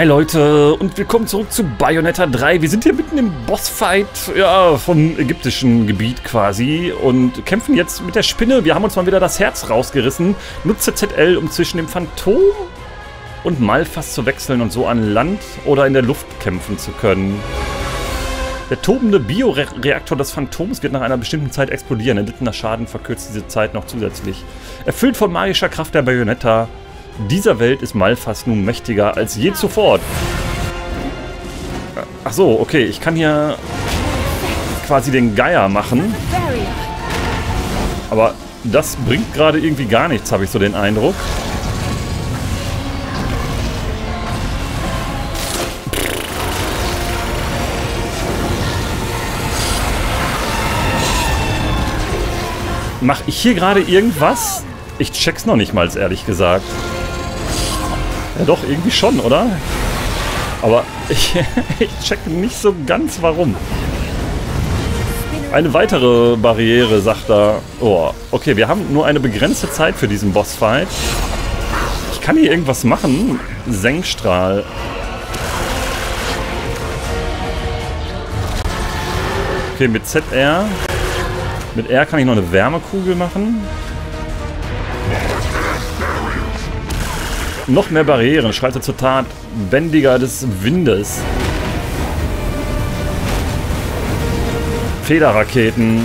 Hi Leute und willkommen zurück zu Bayonetta 3. Wir sind hier mitten im Bossfight ja, vom ägyptischen Gebiet quasi und kämpfen jetzt mit der Spinne. Wir haben uns mal wieder das Herz rausgerissen. Nutze ZL, um zwischen dem Phantom und Malfas zu wechseln und so an Land oder in der Luft kämpfen zu können. Der tobende Bioreaktor des Phantoms wird nach einer bestimmten Zeit explodieren. Erlittener Schaden verkürzt diese Zeit noch zusätzlich. Erfüllt von magischer Kraft der Bayonetta dieser Welt ist Malfas nun mächtiger als je zuvor. Ach so, okay, ich kann hier quasi den Geier machen. Aber das bringt gerade irgendwie gar nichts, habe ich so den Eindruck. Mache ich hier gerade irgendwas? Ich check's noch nicht mal, ehrlich gesagt. Ja doch, irgendwie schon, oder? Aber ich, ich check nicht so ganz warum. Eine weitere Barriere, sagt er. Oh, okay, wir haben nur eine begrenzte Zeit für diesen Bossfight. Ich kann hier irgendwas machen. Senkstrahl. Okay, mit ZR. Mit R kann ich noch eine Wärmekugel machen. Noch mehr Barrieren. Schreitet zur Tat. Bändiger des Windes. Federraketen.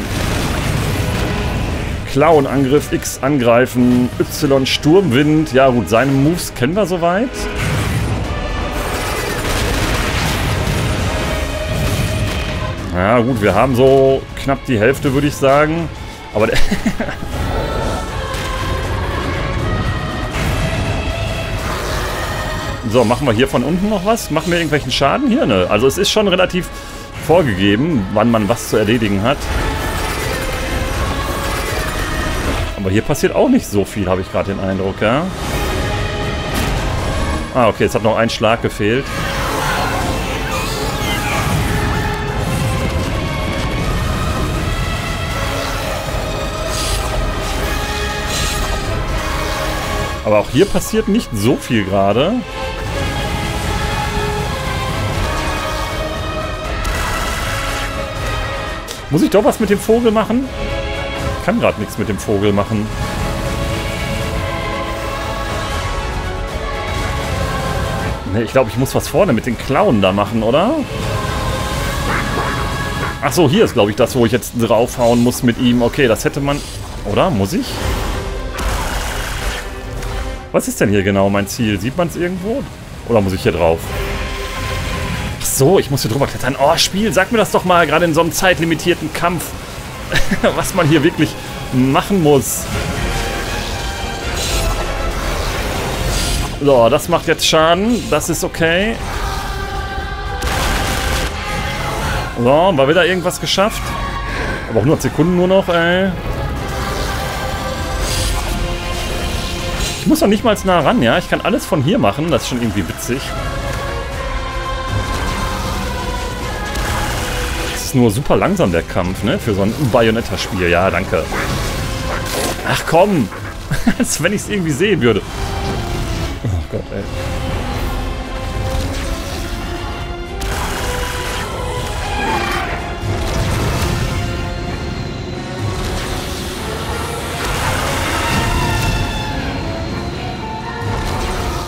Clown-Angriff, X angreifen, Y Sturmwind. Ja gut, seine Moves kennen wir soweit. Ja gut, wir haben so knapp die Hälfte, würde ich sagen. Aber der So, machen wir hier von unten noch was? Machen wir irgendwelchen Schaden hier? Ne? Also es ist schon relativ vorgegeben, wann man was zu erledigen hat. Aber hier passiert auch nicht so viel, habe ich gerade den Eindruck, ja? Ah, okay, es hat noch ein Schlag gefehlt. Aber auch hier passiert nicht so viel gerade. Muss ich doch was mit dem Vogel machen? Ich kann gerade nichts mit dem Vogel machen. Ne, ich glaube, ich muss was vorne mit den Klauen da machen, oder? Ach so, hier ist, glaube ich, das, wo ich jetzt draufhauen muss mit ihm. Okay, das hätte man... Oder? Muss ich? Was ist denn hier genau mein Ziel? Sieht man es irgendwo? Oder muss ich hier drauf? So, ich muss hier drüber klettern. Oh, Spiel, sag mir das doch mal, gerade in so einem zeitlimitierten Kampf, was man hier wirklich machen muss. So, das macht jetzt Schaden. Das ist okay. So, war wieder irgendwas geschafft. Aber auch 100 Sekunden nur noch, ey. Ich muss doch nicht mal nah ran, ja? Ich kann alles von hier machen. Das ist schon irgendwie witzig. Nur super langsam, der Kampf, ne? Für so ein Bayonetta-Spiel. Ja, danke. Ach komm! Als wenn ich es irgendwie sehen würde. Oh Gott, ey.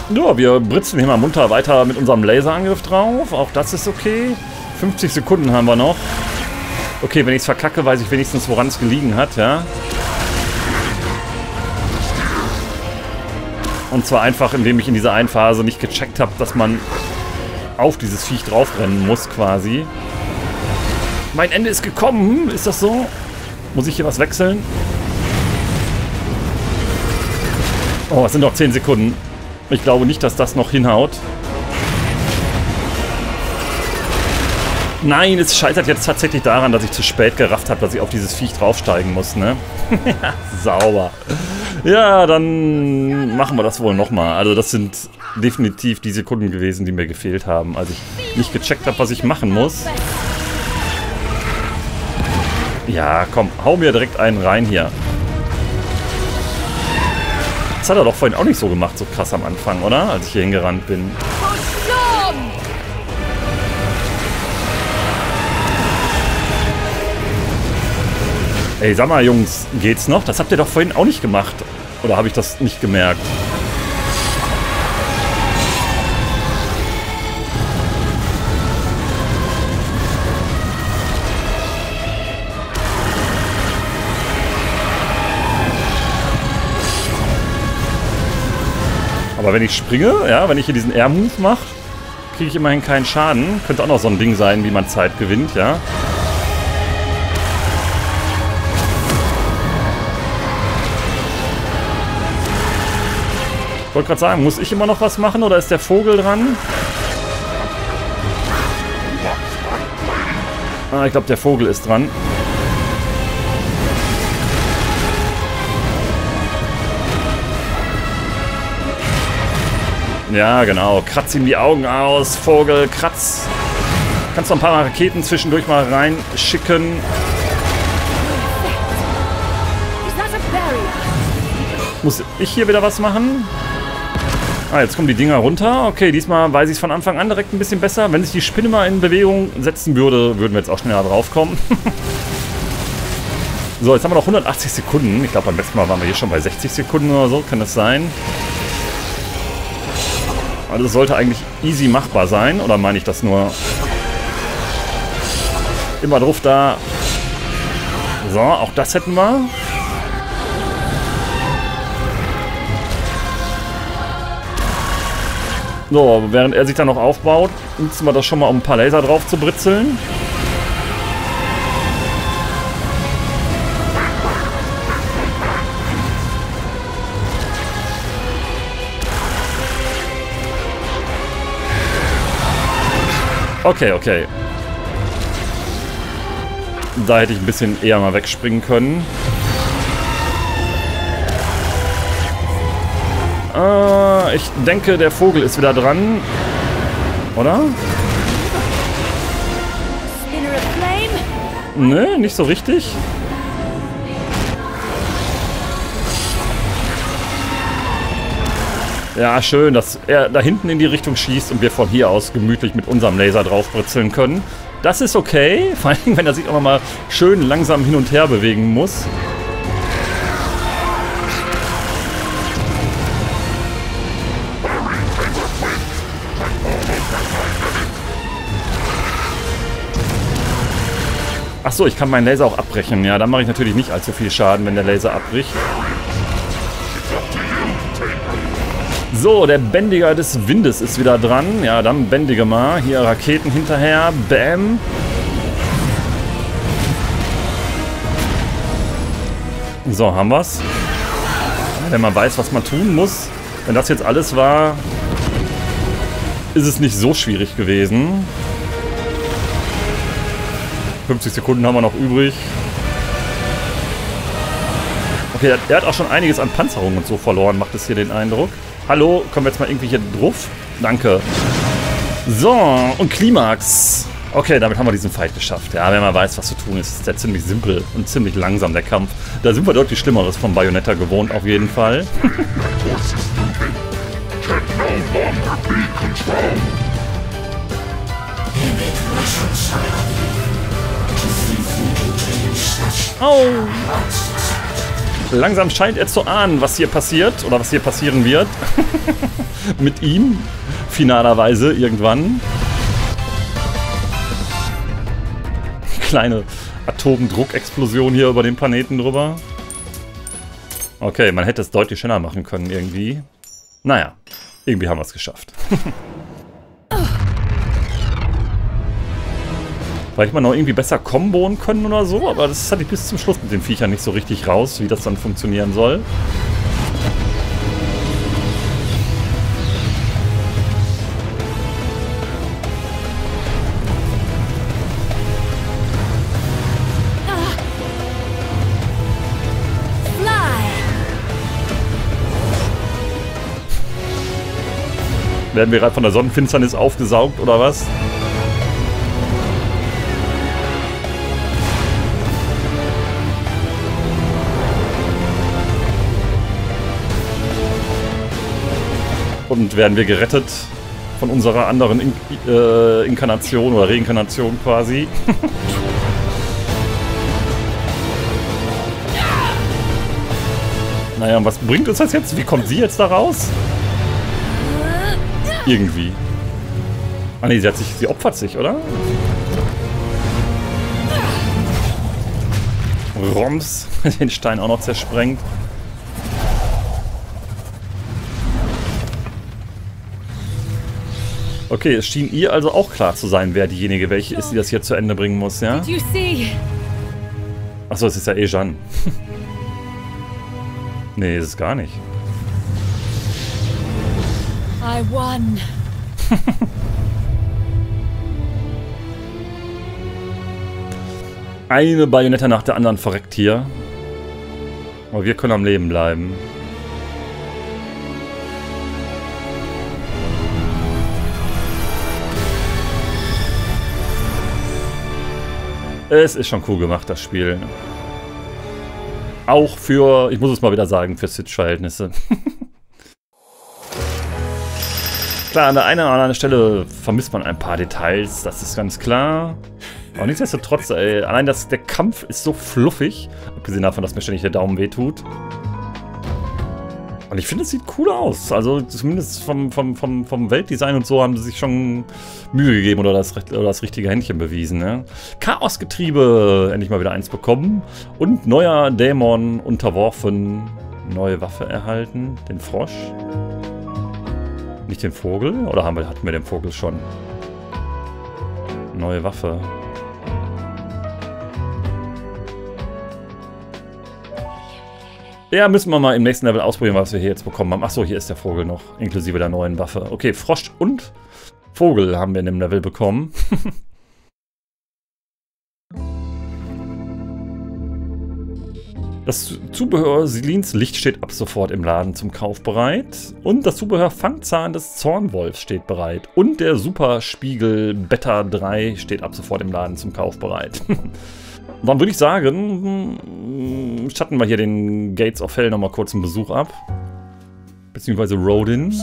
Ja, wir britzen hier mal munter weiter mit unserem Laserangriff drauf. Auch das ist okay. 50 Sekunden haben wir noch. Okay, wenn ich es verkacke, weiß ich wenigstens, woran es gelegen hat, ja. Und zwar einfach, indem ich in dieser einen Phase nicht gecheckt habe, dass man auf dieses Viech draufrennen muss, quasi. Mein Ende ist gekommen. Ist das so? Muss ich hier was wechseln? Oh, es sind noch 10 Sekunden. Ich glaube nicht, dass das noch hinhaut. Nein, es scheitert jetzt tatsächlich daran, dass ich zu spät gerafft habe, dass ich auf dieses Viech draufsteigen muss, ne? Sauber. Ja, dann machen wir das wohl nochmal. Also das sind definitiv die Sekunden gewesen, die mir gefehlt haben, als ich nicht gecheckt habe, was ich machen muss. Ja, komm, hau mir direkt einen rein hier. Das hat er doch vorhin auch nicht so gemacht, so krass am Anfang, oder? Als ich hier hingerannt bin. Ey, sag mal, Jungs, geht's noch? Das habt ihr doch vorhin auch nicht gemacht. Oder habe ich das nicht gemerkt? Aber wenn ich springe, ja, wenn ich hier diesen Air-Move mache, kriege ich immerhin keinen Schaden. Könnte auch noch so ein Ding sein, wie man Zeit gewinnt, ja. Wollte gerade sagen, muss ich immer noch was machen oder ist der Vogel dran? Ah, ich glaube, der Vogel ist dran. Ja, genau. Kratz ihm die Augen aus, Vogel, kratz. Kannst noch ein paar Raketen zwischendurch mal reinschicken. Muss ich hier wieder was machen? Ah, jetzt kommen die Dinger runter. Okay, diesmal weiß ich es von Anfang an direkt ein bisschen besser. Wenn sich die Spinne mal in Bewegung setzen würde, würden wir jetzt auch schneller drauf kommen. so, jetzt haben wir noch 180 Sekunden. Ich glaube, beim letzten Mal waren wir hier schon bei 60 Sekunden oder so. Kann das sein? Also das sollte eigentlich easy machbar sein. Oder meine ich das nur? Immer drauf da. So, auch das hätten wir. So, während er sich dann noch aufbaut, nutzen wir das schon mal, um ein paar Laser drauf zu britzeln. Okay, okay. Da hätte ich ein bisschen eher mal wegspringen können. Äh, ich denke, der Vogel ist wieder dran. Oder? Nö, nicht so richtig. Ja, schön, dass er da hinten in die Richtung schießt und wir von hier aus gemütlich mit unserem Laser draufbritzeln können. Das ist okay, vor allem wenn er sich auch nochmal schön langsam hin und her bewegen muss. Achso, ich kann meinen Laser auch abbrechen. Ja, dann mache ich natürlich nicht allzu viel Schaden, wenn der Laser abbricht. So, der Bändiger des Windes ist wieder dran. Ja, dann bändige mal. Hier Raketen hinterher. Bam. So, haben wir's. Wenn man weiß, was man tun muss. Wenn das jetzt alles war, ist es nicht so schwierig gewesen. 50 Sekunden haben wir noch übrig. Okay, er hat auch schon einiges an Panzerung und so verloren, macht es hier den Eindruck. Hallo, kommen wir jetzt mal irgendwie hier drauf? Danke. So, und Klimax. Okay, damit haben wir diesen Fight geschafft. Ja, wenn man weiß, was zu tun ist, ist der ziemlich simpel und ziemlich langsam, der Kampf. Da sind wir deutlich Schlimmeres vom Bayonetta gewohnt, auf jeden Fall. Oh! Langsam scheint er zu ahnen, was hier passiert oder was hier passieren wird. Mit ihm. Finalerweise irgendwann. Kleine Atomdruckexplosion hier über den Planeten drüber. Okay, man hätte es deutlich schneller machen können irgendwie. Naja, irgendwie haben wir es geschafft. Vielleicht mal noch irgendwie besser komboen können oder so, aber das hatte ich bis zum Schluss mit den Viechern nicht so richtig raus, wie das dann funktionieren soll. Werden wir gerade von der Sonnenfinsternis aufgesaugt oder was? Und werden wir gerettet von unserer anderen In äh, Inkarnation oder Reinkarnation quasi. Naja, und was bringt uns das jetzt? Wie kommt sie jetzt da raus? Irgendwie. Ah nee, sie hat sich, sie opfert sich, oder? Roms den Stein auch noch zersprengt. Okay, es schien ihr also auch klar zu sein, wer diejenige welche ist, die das hier zu Ende bringen muss, ja? Achso, es ist ja eh Jeanne. nee, ist es gar nicht. I won. Eine Bayonetta nach der anderen verreckt hier. Aber wir können am Leben bleiben. Es ist schon cool gemacht, das Spiel. Auch für, ich muss es mal wieder sagen, für Switch-Verhältnisse. Klar, an der einen oder anderen Stelle vermisst man ein paar Details, das ist ganz klar. Aber nichtsdestotrotz, ey, allein das, der Kampf ist so fluffig, abgesehen davon, dass mir ständig der Daumen wehtut. Und ich finde, es sieht cool aus. Also zumindest vom, vom, vom, vom Weltdesign und so haben sie sich schon Mühe gegeben oder das, oder das richtige Händchen bewiesen. Ne? Chaosgetriebe, endlich mal wieder eins bekommen. Und neuer Dämon unterworfen. Neue Waffe erhalten, den Frosch. Nicht den Vogel? Oder haben wir, hatten wir den Vogel schon? Neue Waffe. Ja, müssen wir mal im nächsten Level ausprobieren, was wir hier jetzt bekommen haben. Achso, hier ist der Vogel noch, inklusive der neuen Waffe. Okay, Frosch und Vogel haben wir in dem Level bekommen. Das Zubehör Silins Licht steht ab sofort im Laden zum Kauf bereit. Und das Zubehör Fangzahn des Zornwolfs steht bereit. Und der Superspiegel Beta 3 steht ab sofort im Laden zum Kauf bereit. Dann würde ich sagen, schatten wir hier den Gates of Hell nochmal kurz einen Besuch ab. Beziehungsweise Rodin.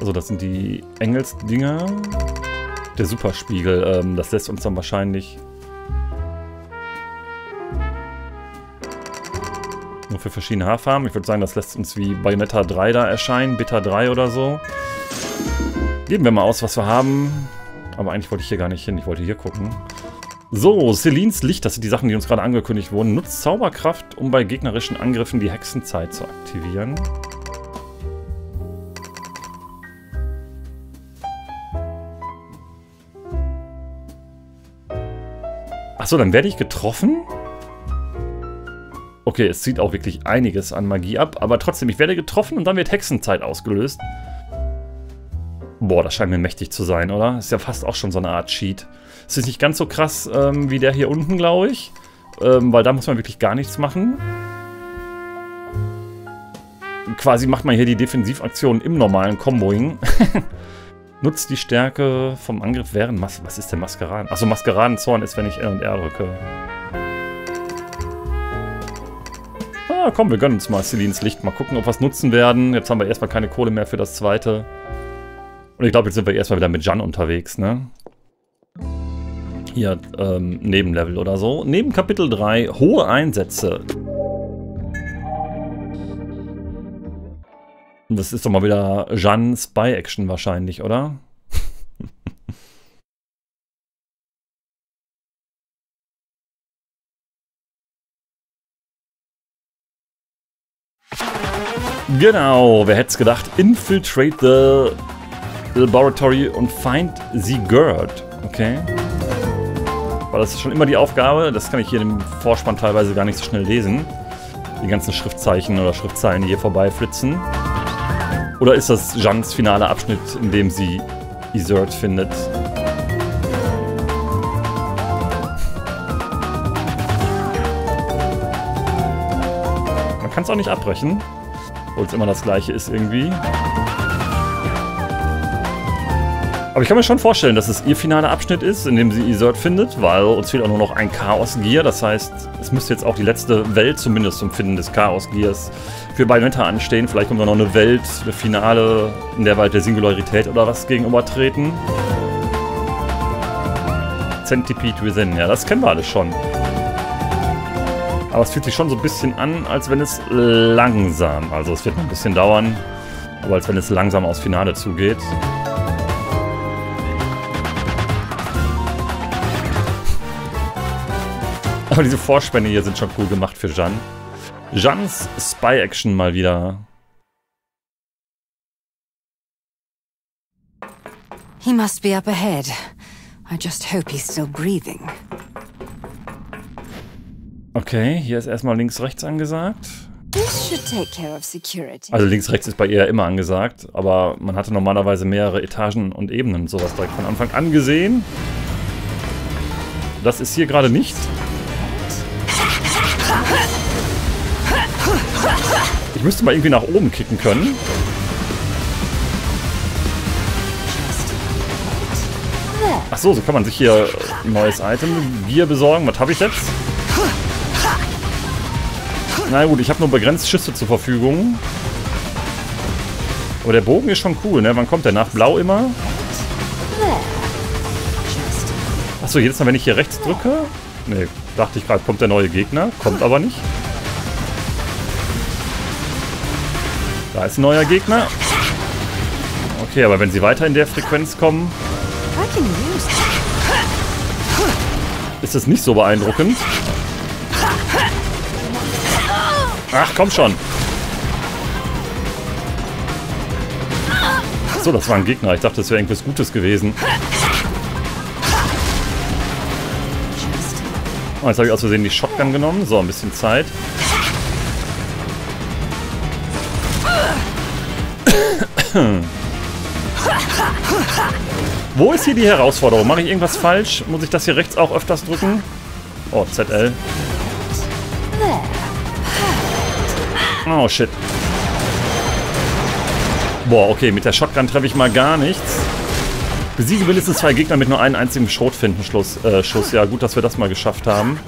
Also das sind die Engelsdinger. Der Superspiegel, ähm, das lässt uns dann wahrscheinlich... Nur für verschiedene Haarfarben. Ich würde sagen, das lässt uns wie Bayonetta 3 da erscheinen. Bitter 3 oder so. Geben wir mal aus, was wir haben. Aber eigentlich wollte ich hier gar nicht hin. Ich wollte hier gucken. So, Celines Licht, das sind die Sachen, die uns gerade angekündigt wurden. Nutzt Zauberkraft, um bei gegnerischen Angriffen die Hexenzeit zu aktivieren. Achso, dann werde ich getroffen? Okay, es zieht auch wirklich einiges an Magie ab, aber trotzdem, ich werde getroffen und dann wird Hexenzeit ausgelöst. Boah, das scheint mir mächtig zu sein, oder? Ist ja fast auch schon so eine Art Cheat. Es ist nicht ganz so krass ähm, wie der hier unten, glaube ich. Ähm, weil da muss man wirklich gar nichts machen. Quasi macht man hier die Defensivaktion im normalen Comboing. Nutzt die Stärke vom Angriff während... Mas was ist denn Maskeraden? Achso, Maskeradenzorn ist, wenn ich R und R drücke. Ah, komm, wir gönnen uns mal Celines Licht. Mal gucken, ob wir es nutzen werden. Jetzt haben wir erstmal keine Kohle mehr für das zweite. Und ich glaube, jetzt sind wir erstmal wieder mit Jan unterwegs, ne? Hier, ähm, Nebenlevel oder so. Neben Kapitel 3, hohe Einsätze. Das ist doch mal wieder Jan Spy-Action wahrscheinlich, oder? genau, wer hätte es gedacht? Infiltrate the Laboratory und find the Gird. Okay. Weil das ist schon immer die Aufgabe. Das kann ich hier im Vorspann teilweise gar nicht so schnell lesen. Die ganzen Schriftzeichen oder Schriftzeilen, die hier vorbeiflitzen. Oder ist das Jans finaler Abschnitt, in dem sie Isert findet? Man kann es auch nicht abbrechen, obwohl es immer das gleiche ist irgendwie. Aber ich kann mir schon vorstellen, dass es ihr finaler Abschnitt ist, in dem sie Isert findet, weil uns fehlt auch nur noch ein Chaos-Gear. Das heißt, es müsste jetzt auch die letzte Welt zumindest zum Finden des Chaos-Gears für Bayonetta anstehen. Vielleicht kommt da noch eine Welt, eine Finale, in der halt der Singularität oder was gegenübertreten. Centipede Within, ja, das kennen wir alles schon. Aber es fühlt sich schon so ein bisschen an, als wenn es langsam, also es wird noch ein bisschen dauern, aber als wenn es langsam aufs Finale zugeht. Aber diese Vorspänne hier sind schon cool gemacht für Jan. Jans Spy-Action mal wieder. He must be up ahead. I just hope he's still breathing. Okay, hier ist erstmal links-rechts angesagt. Also links-rechts ist bei ihr immer angesagt, aber man hatte normalerweise mehrere Etagen und Ebenen und sowas direkt von Anfang an gesehen. Das ist hier gerade nicht. Müsste mal irgendwie nach oben kicken können. Achso, so kann man sich hier ein neues Item, Gear besorgen. Was habe ich jetzt? Na gut, ich habe nur begrenzt Schüsse zur Verfügung. Aber der Bogen ist schon cool, ne? Wann kommt der? Nach Blau immer? Achso, jedes Mal, wenn ich hier rechts drücke? Ne, dachte ich gerade, kommt der neue Gegner. Kommt aber nicht. Ist ein neuer Gegner. Okay, aber wenn sie weiter in der Frequenz kommen, ist es nicht so beeindruckend. Ach, komm schon. So, das war ein Gegner. Ich dachte, das wäre irgendwas Gutes gewesen. Oh, jetzt habe ich aus Versehen die Shotgun genommen. So, ein bisschen Zeit. Wo ist hier die Herausforderung? Mache ich irgendwas falsch? Muss ich das hier rechts auch öfters drücken? Oh, ZL. Oh, shit. Boah, okay, mit der Shotgun treffe ich mal gar nichts. Besiege mindestens zwei Gegner mit nur einem einzigen Schrotfindenschluss. Äh, Schuss. Ja, gut, dass wir das mal geschafft haben.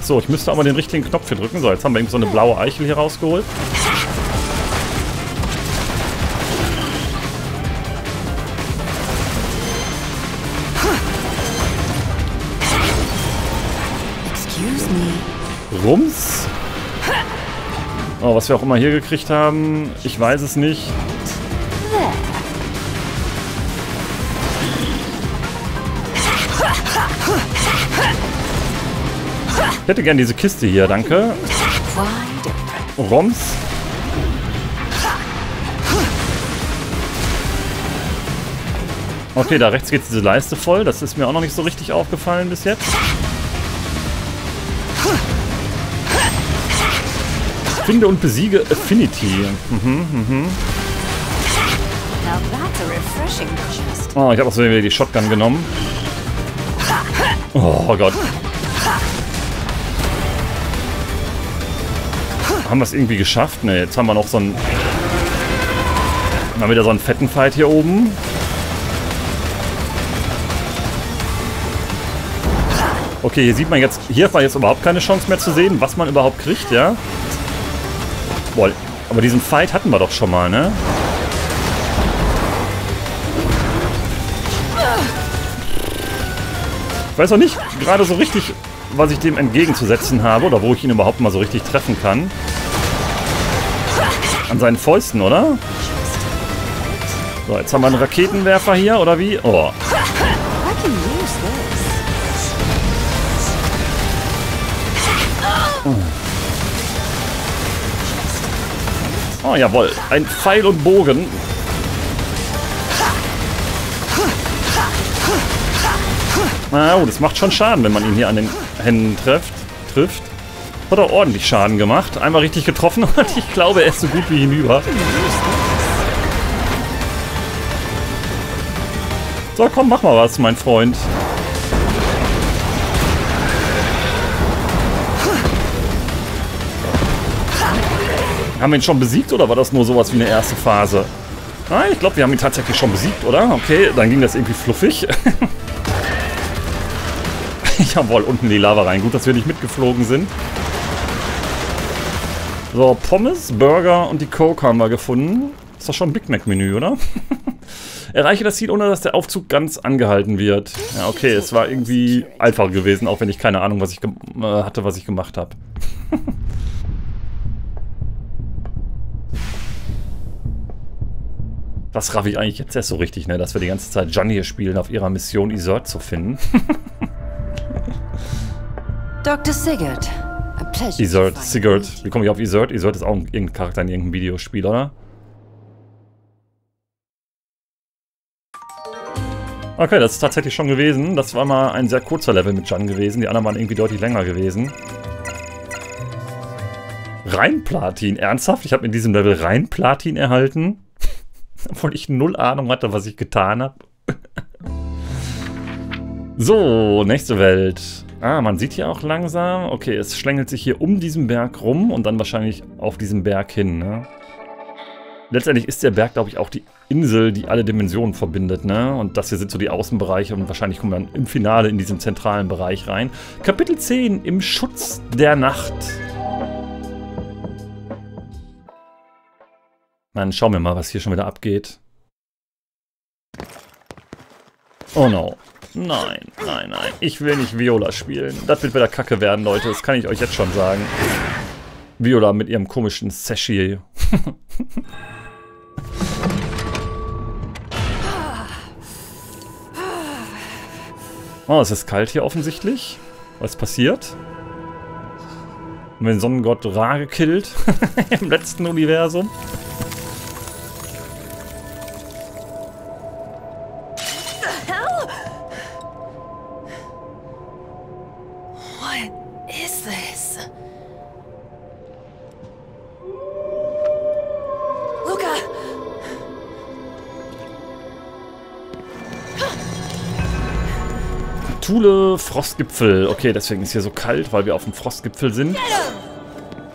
So, ich müsste aber den richtigen Knopf hier drücken. So, jetzt haben wir eben so eine blaue Eichel hier rausgeholt. Rums. Oh, was wir auch immer hier gekriegt haben, ich weiß es nicht. Ich hätte gern diese Kiste hier, danke. Roms. Okay, da rechts geht diese Leiste voll. Das ist mir auch noch nicht so richtig aufgefallen bis jetzt. Finde und besiege Affinity. Mhm, mhm. Oh, ich habe auch so wieder die Shotgun genommen. Oh Gott. Haben wir es irgendwie geschafft? Ne, jetzt haben wir noch so einen... Mal wieder so einen fetten Fight hier oben. Okay, hier sieht man jetzt... Hier hat man jetzt überhaupt keine Chance mehr zu sehen, was man überhaupt kriegt, ja? Boah, aber diesen Fight hatten wir doch schon mal, ne? Ich weiß auch nicht gerade so richtig, was ich dem entgegenzusetzen habe oder wo ich ihn überhaupt mal so richtig treffen kann. An seinen Fäusten, oder? So, jetzt haben wir einen Raketenwerfer hier, oder wie? Oh. Oh, jawohl. Ein Pfeil und Bogen. Na oh, das macht schon Schaden, wenn man ihn hier an den Händen trifft. trifft. Hat er ordentlich Schaden gemacht. Einmal richtig getroffen und ich glaube, er ist so gut wie hinüber. So, komm, mach mal was, mein Freund. Haben wir ihn schon besiegt oder war das nur sowas wie eine erste Phase? Ah, ich glaube, wir haben ihn tatsächlich schon besiegt, oder? Okay, dann ging das irgendwie fluffig. Jawohl, unten in die Lava rein. Gut, dass wir nicht mitgeflogen sind. So, Pommes, Burger und die Coke haben wir gefunden. Ist doch schon ein Big Mac-Menü, oder? Erreiche das Ziel, ohne dass der Aufzug ganz angehalten wird. Ja, okay, es war irgendwie einfach gewesen, auch wenn ich keine Ahnung was ich äh, hatte, was ich gemacht habe. Das raff ich eigentlich jetzt erst so richtig, ne? Dass wir die ganze Zeit Johnny hier spielen, auf ihrer Mission Isert zu finden. Dr. Sigurd. A pleasure. Isert, Sigurd. Wie komme ich auf Isert? Isert ist auch irgendein Charakter in irgendeinem Videospiel, oder? Okay, das ist tatsächlich schon gewesen. Das war mal ein sehr kurzer Level mit Jan gewesen. Die anderen waren irgendwie deutlich länger gewesen. Reinplatin. Ernsthaft? Ich habe in diesem Level Reinplatin erhalten? Obwohl ich null Ahnung hatte, was ich getan habe. so, nächste Welt. Ah, man sieht hier auch langsam. Okay, es schlängelt sich hier um diesen Berg rum und dann wahrscheinlich auf diesen Berg hin, ne? Letztendlich ist der Berg, glaube ich, auch die Insel, die alle Dimensionen verbindet, ne? Und das hier sind so die Außenbereiche und wahrscheinlich kommen wir dann im Finale in diesen zentralen Bereich rein. Kapitel 10, im Schutz der Nacht. Dann schauen wir mal, was hier schon wieder abgeht. Oh no. Nein, nein, nein. Ich will nicht Viola spielen. Das wird wieder kacke werden, Leute. Das kann ich euch jetzt schon sagen. Viola mit ihrem komischen Sashi. Oh, es ist kalt hier offensichtlich. Was passiert? Haben wir Sonnengott Ra gekillt im letzten Universum? What is this? Luca! Thule Frostgipfel. Okay, deswegen ist hier so kalt, weil wir auf dem Frostgipfel sind.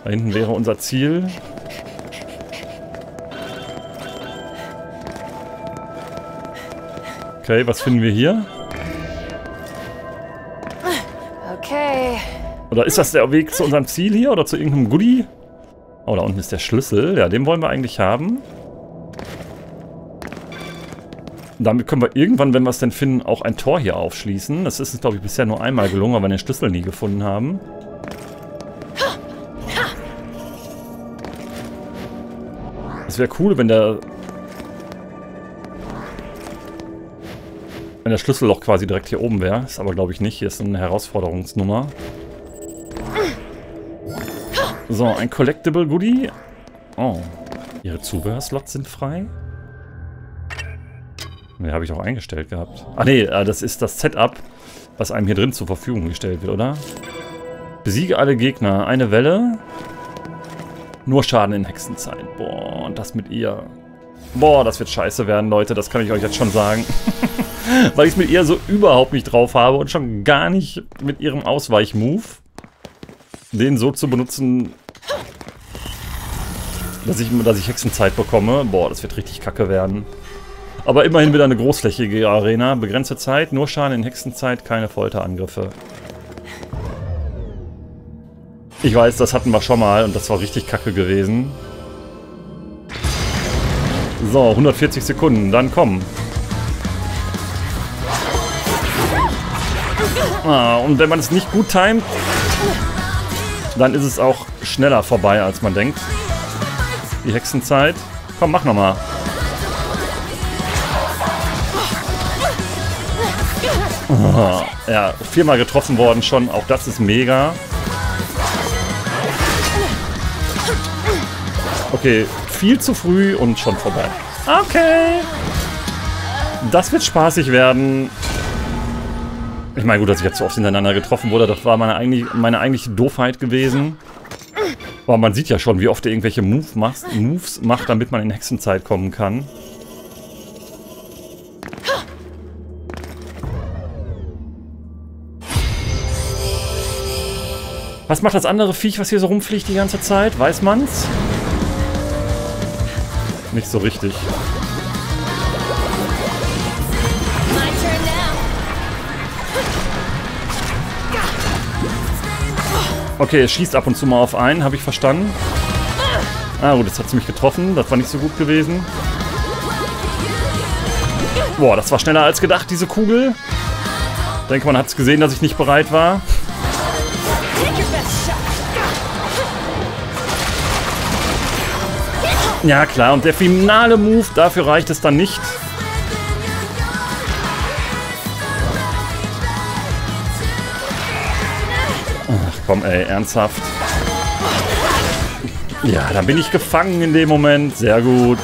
Da hinten wäre unser Ziel. Okay, was finden wir hier? Oder ist das der Weg zu unserem Ziel hier oder zu irgendeinem Goodie? Oh, da unten ist der Schlüssel. Ja, den wollen wir eigentlich haben. Damit können wir irgendwann, wenn wir es denn finden, auch ein Tor hier aufschließen. Das ist uns, glaube ich, bisher nur einmal gelungen, weil wir den Schlüssel nie gefunden haben. Es wäre cool, wenn der... Wenn der Schlüsselloch quasi direkt hier oben wäre. Ist aber, glaube ich, nicht. Hier ist eine Herausforderungsnummer. So, ein Collectible Goodie. Oh. Ihre Zubehörslots sind frei? Ne, habe ich auch eingestellt gehabt. Ach nee, äh, das ist das Setup, was einem hier drin zur Verfügung gestellt wird, oder? Besiege alle Gegner. Eine Welle. Nur Schaden in Hexenzeit. Boah, und das mit ihr. Boah, das wird scheiße werden, Leute. Das kann ich euch jetzt schon sagen. Weil ich es mit ihr so überhaupt nicht drauf habe und schon gar nicht mit ihrem Ausweichmove. Den so zu benutzen, dass ich, dass ich Hexenzeit bekomme. Boah, das wird richtig kacke werden. Aber immerhin wieder eine großflächige Arena. Begrenzte Zeit, nur Schaden in Hexenzeit, keine Folterangriffe. Ich weiß, das hatten wir schon mal und das war richtig kacke gewesen. So, 140 Sekunden, dann komm. Ah, und wenn man es nicht gut timet, dann ist es auch schneller vorbei, als man denkt. Die Hexenzeit. Komm, mach nochmal. Ja, viermal getroffen worden schon. Auch das ist mega. Okay, viel zu früh und schon vorbei. Okay. Das wird spaßig werden. Ich meine, gut, dass ich jetzt so oft hintereinander getroffen wurde. Das war meine, eigentlich, meine eigentliche Doofheit gewesen. Aber man sieht ja schon, wie oft er irgendwelche Move macht, Moves macht, damit man in Hexenzeit kommen kann. Was macht das andere Viech, was hier so rumfliegt die ganze Zeit? Weiß man's? Nicht so richtig. Okay, er schießt ab und zu mal auf einen, habe ich verstanden. Ah gut, jetzt hat sie mich getroffen. Das war nicht so gut gewesen. Boah, das war schneller als gedacht, diese Kugel. Ich denke, man hat es gesehen, dass ich nicht bereit war. Ja klar, und der finale Move, dafür reicht es dann nicht. Komm ey, ernsthaft. Ja, dann bin ich gefangen in dem Moment. Sehr gut.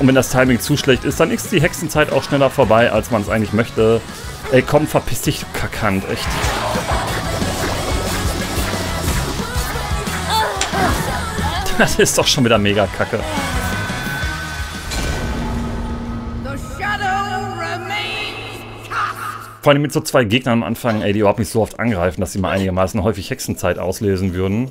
Und wenn das Timing zu schlecht ist, dann ist die Hexenzeit auch schneller vorbei, als man es eigentlich möchte. Ey, komm, verpiss dich, du Kackhand, echt. Das ist doch schon wieder mega kacke. Vor allem mit so zwei Gegnern am Anfang, ey, die überhaupt nicht so oft angreifen, dass sie mal einigermaßen häufig Hexenzeit auslösen würden.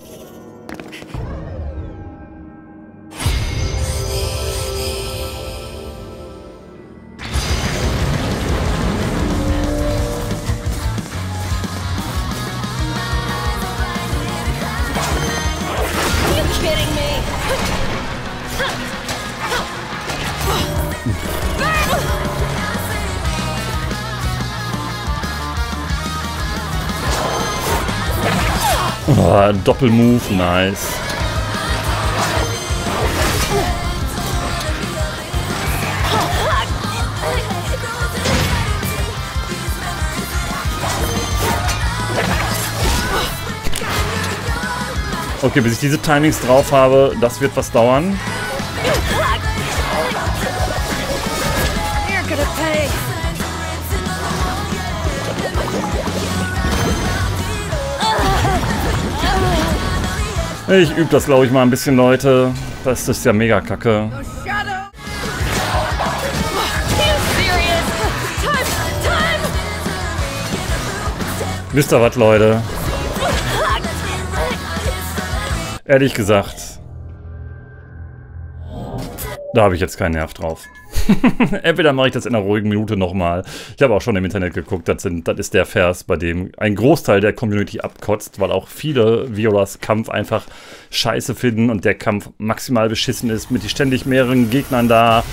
Doppelmove, nice. Okay, bis ich diese Timings drauf habe, das wird was dauern. Ich übe das, glaube ich, mal ein bisschen, Leute. Das ist ja mega kacke. Wisst ihr was, Leute? Ehrlich gesagt, da habe ich jetzt keinen Nerv drauf. Entweder mache ich das in einer ruhigen Minute nochmal. Ich habe auch schon im Internet geguckt, das, sind, das ist der Vers, bei dem ein Großteil der Community abkotzt, weil auch viele Violas Kampf einfach scheiße finden und der Kampf maximal beschissen ist, mit ständig mehreren Gegnern da,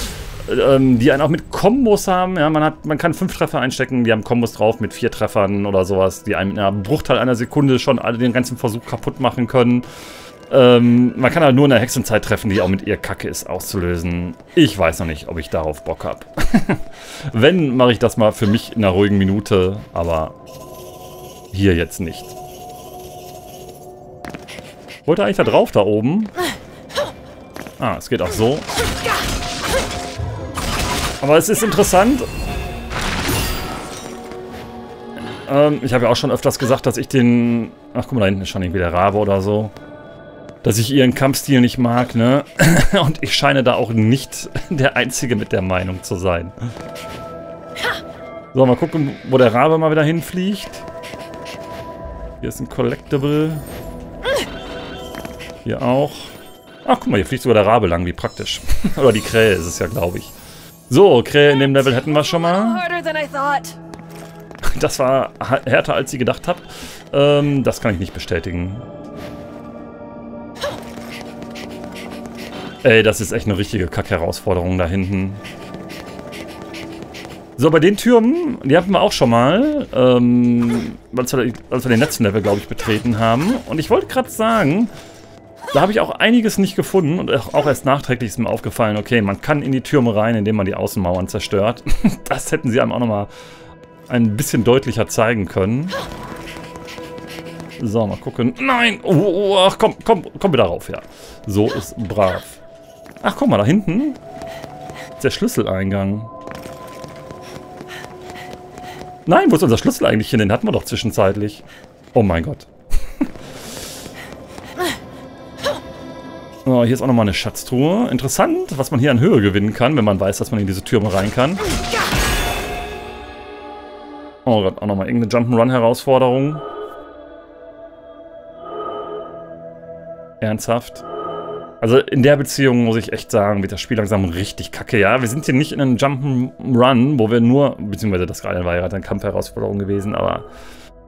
ähm, die einen auch mit Kombos haben. Ja, man, hat, man kann fünf Treffer einstecken, die haben Kombos drauf mit vier Treffern oder sowas, die einem in einem Bruchteil einer Sekunde schon alle den ganzen Versuch kaputt machen können. Ähm, man kann halt nur in der Hexenzeit treffen, die auch mit ihr Kacke ist, auszulösen. Ich weiß noch nicht, ob ich darauf Bock habe. Wenn, mache ich das mal für mich in einer ruhigen Minute, aber hier jetzt nicht. Wollte eigentlich da drauf, da oben? Ah, es geht auch so. Aber es ist interessant. Ähm, ich habe ja auch schon öfters gesagt, dass ich den... Ach, guck mal, da hinten ist schon irgendwie der Rabe oder so dass ich ihren Kampfstil nicht mag, ne? Und ich scheine da auch nicht der Einzige mit der Meinung zu sein. So, mal gucken, wo der Rabe mal wieder hinfliegt. Hier ist ein Collectible. Hier auch. Ach, guck mal, hier fliegt sogar der Rabe lang, wie praktisch. Oder die Krähe ist es ja, glaube ich. So, Krähe in dem Level hätten wir schon mal. Das war härter, als ich gedacht habe. Ähm, das kann ich nicht bestätigen. Ey, das ist echt eine richtige Kack-Herausforderung da hinten. So, bei den Türmen, die hatten wir auch schon mal, ähm, als, wir, als wir den letzten Level, glaube ich, betreten haben. Und ich wollte gerade sagen, da habe ich auch einiges nicht gefunden und auch erst nachträglich ist mir aufgefallen, okay, man kann in die Türme rein, indem man die Außenmauern zerstört. Das hätten sie einem auch nochmal ein bisschen deutlicher zeigen können. So, mal gucken. Nein! Oh, oh, ach, komm, komm, komm wieder rauf, ja. So ist brav. Ach, guck mal, da hinten ist der Schlüsseleingang. Nein, wo ist unser Schlüssel eigentlich hin? Den hatten wir doch zwischenzeitlich. Oh mein Gott. oh, hier ist auch nochmal eine Schatztruhe. Interessant, was man hier an Höhe gewinnen kann, wenn man weiß, dass man in diese Türme rein kann. Oh Gott, auch nochmal irgendeine Jump'n'Run-Herausforderung. Ernsthaft? Also in der Beziehung muss ich echt sagen, wird das Spiel langsam richtig kacke. Ja, wir sind hier nicht in einem Jump'n'Run, wo wir nur, beziehungsweise das gerade war ja eine Kampfherausforderung gewesen, aber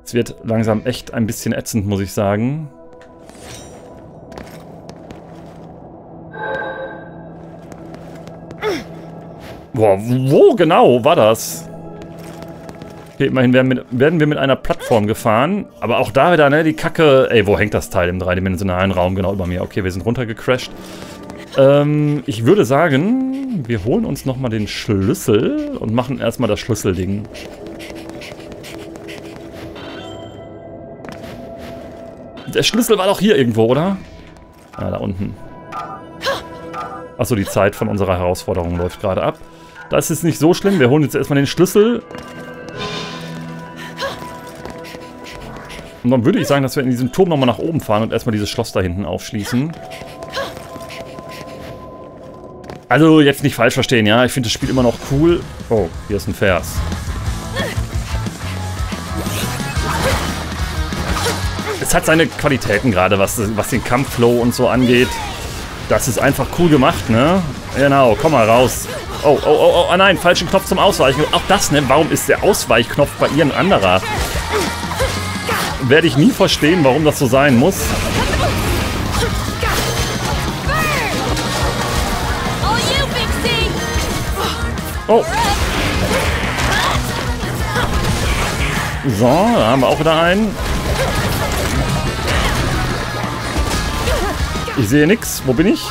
es wird langsam echt ein bisschen ätzend, muss ich sagen. Boah, wo genau war das? Okay, immerhin werden, mit, werden wir mit einer Plattform gefahren. Aber auch da wieder, ne, die Kacke... Ey, wo hängt das Teil im dreidimensionalen Raum? Genau über mir. Okay, wir sind runtergecrashed. Ähm, ich würde sagen, wir holen uns nochmal den Schlüssel und machen erstmal das Schlüsselding. Der Schlüssel war doch hier irgendwo, oder? Ah, da unten. Achso, die Zeit von unserer Herausforderung läuft gerade ab. Das ist nicht so schlimm. Wir holen jetzt erstmal den Schlüssel. Und dann würde ich sagen, dass wir in diesem Turm nochmal nach oben fahren und erstmal dieses Schloss da hinten aufschließen. Also, jetzt nicht falsch verstehen, ja. Ich finde das Spiel immer noch cool. Oh, hier ist ein Vers. Es hat seine Qualitäten gerade, was, was den Kampfflow und so angeht. Das ist einfach cool gemacht, ne? Genau, komm mal raus. Oh, oh, oh, oh, nein, falschen Knopf zum Ausweichen. Auch das, ne? Warum ist der Ausweichknopf bei ihr ein anderer? Werde ich nie verstehen, warum das so sein muss. Oh. So, da haben wir auch wieder einen. Ich sehe nichts. Wo bin ich?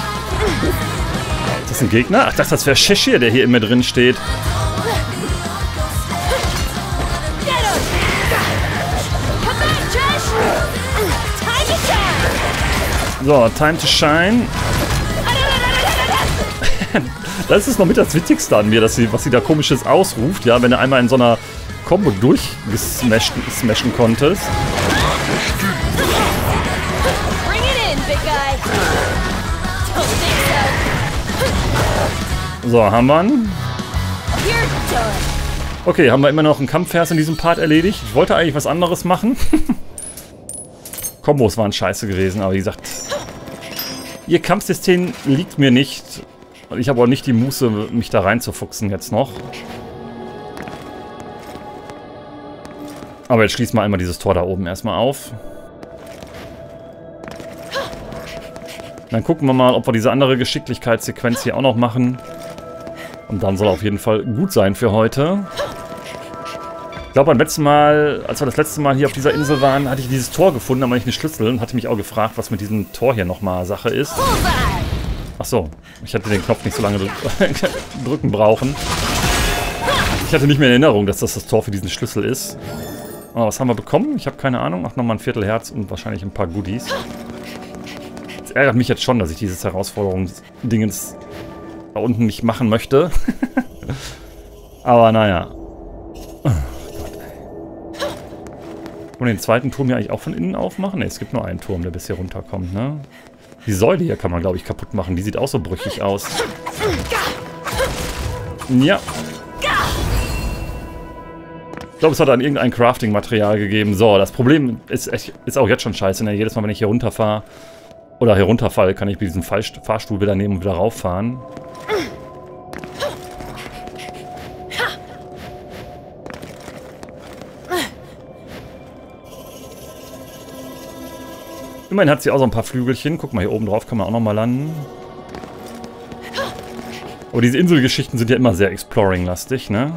Ist das ein Gegner? Ach, das das wäre Sheshir, der hier immer drin steht. So, time to shine. das ist noch mit das Witzigste an mir, dass sie, was sie da komisches ausruft, ja, wenn er einmal in so einer Combo durchsmashen konntest. So, haben wir ihn. Okay, haben wir immer noch einen Kampfvers in diesem Part erledigt. Ich wollte eigentlich was anderes machen. Kombos waren scheiße gewesen, aber wie gesagt, ihr Kampfsystem liegt mir nicht. Und ich habe auch nicht die Muße, mich da reinzufuchsen jetzt noch. Aber jetzt schließen wir einmal dieses Tor da oben erstmal auf. Dann gucken wir mal, ob wir diese andere Geschicklichkeitssequenz hier auch noch machen. Und dann soll auf jeden Fall gut sein für heute. Ich glaube, beim letzten Mal, als wir das letzte Mal hier auf dieser Insel waren, hatte ich dieses Tor gefunden, aber nicht einen Schlüssel und hatte mich auch gefragt, was mit diesem Tor hier nochmal Sache ist. Ach so, ich hätte den Knopf nicht so lange drücken brauchen. Ich hatte nicht mehr in Erinnerung, dass das das Tor für diesen Schlüssel ist. Oh, was haben wir bekommen? Ich habe keine Ahnung. Ach, nochmal ein Viertelherz und wahrscheinlich ein paar Goodies. Es ärgert mich jetzt schon, dass ich dieses Herausforderungsdingens da unten nicht machen möchte. Aber naja. Und den zweiten Turm hier eigentlich auch von innen aufmachen? Ne, es gibt nur einen Turm, der bis hier runterkommt, ne? Die Säule hier kann man, glaube ich, kaputt machen. Die sieht auch so brüchig aus. Ja. Ich glaube, es hat dann irgendein Crafting-Material gegeben. So, das Problem ist, ist auch jetzt schon scheiße. Ne? Jedes Mal, wenn ich hier runterfahre oder hier runterfalle, kann ich mit diesem Fahrstuhl wieder nehmen und wieder rauffahren. Immerhin hat sie auch so ein paar Flügelchen. Guck mal, hier oben drauf kann man auch nochmal landen. Aber diese Inselgeschichten sind ja immer sehr Exploring-lastig, ne?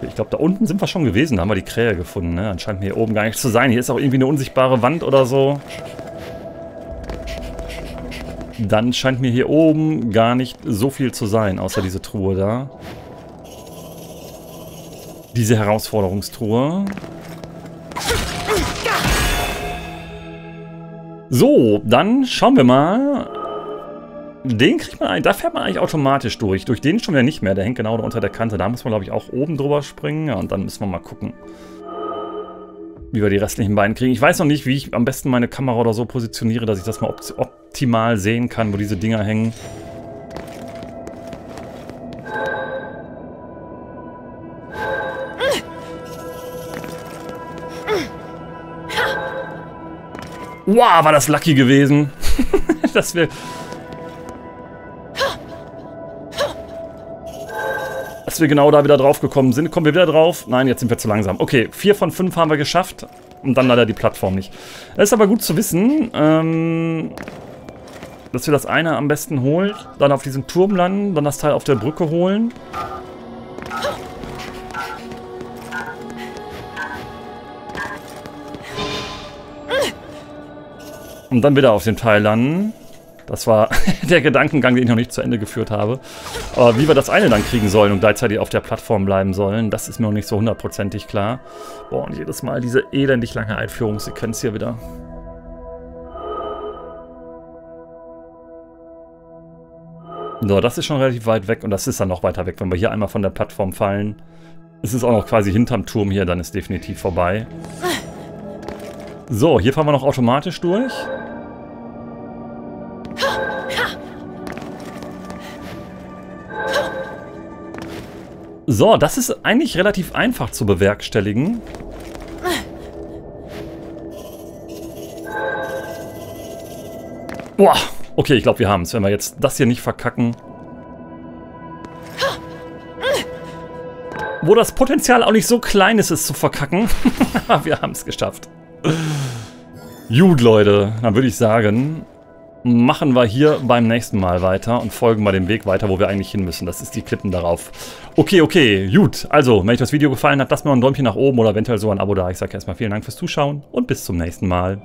Ich glaube, da unten sind wir schon gewesen. Da haben wir die Krähe gefunden, ne? Anscheinend hier oben gar nicht zu sein. Hier ist auch irgendwie eine unsichtbare Wand oder so. Dann scheint mir hier oben gar nicht so viel zu sein, außer diese Truhe da diese Herausforderungstruhe. So, dann schauen wir mal. Den kriegt man eigentlich, da fährt man eigentlich automatisch durch. Durch den schon wieder nicht mehr, der hängt genau unter der Kante. Da muss man, glaube ich, auch oben drüber springen. Ja, und dann müssen wir mal gucken, wie wir die restlichen beiden kriegen. Ich weiß noch nicht, wie ich am besten meine Kamera oder so positioniere, dass ich das mal optimal sehen kann, wo diese Dinger hängen. Wow, war das lucky gewesen. dass wir... Dass wir genau da wieder drauf gekommen sind. Kommen wir wieder drauf? Nein, jetzt sind wir zu langsam. Okay, vier von fünf haben wir geschafft. Und dann leider die Plattform nicht. Das ist aber gut zu wissen. Ähm, dass wir das eine am besten holen, dann auf diesen Turm landen, dann das Teil auf der Brücke holen. Und dann wieder auf dem Teil landen. Das war der Gedankengang, den ich noch nicht zu Ende geführt habe. Aber wie wir das eine dann kriegen sollen und gleichzeitig auf der Plattform bleiben sollen, das ist mir noch nicht so hundertprozentig klar. Boah, und jedes Mal diese elendig lange Einführungssequenz hier wieder. So, das ist schon relativ weit weg und das ist dann noch weiter weg. Wenn wir hier einmal von der Plattform fallen, ist es auch noch quasi hinterm Turm hier, dann ist definitiv vorbei. So, hier fahren wir noch automatisch durch. So, das ist eigentlich relativ einfach zu bewerkstelligen. Boah, okay, ich glaube, wir haben es. Wenn wir jetzt das hier nicht verkacken. Wo das Potenzial auch nicht so klein ist, es zu verkacken. wir haben es geschafft. Gut, Leute, dann würde ich sagen, machen wir hier beim nächsten Mal weiter und folgen mal dem Weg weiter, wo wir eigentlich hin müssen. Das ist die Klippen darauf. Okay, okay, gut. Also, wenn euch das Video gefallen hat, lasst mir ein Däumchen nach oben oder eventuell so ein Abo da. Ich sage erstmal vielen Dank fürs Zuschauen und bis zum nächsten Mal.